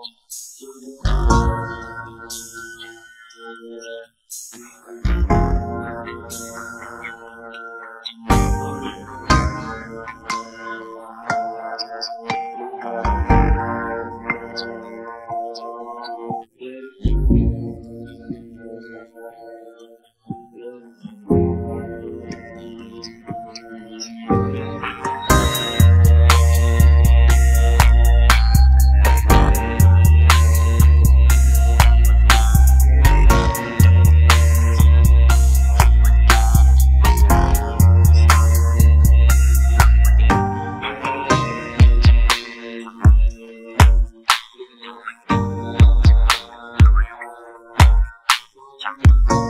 one. oh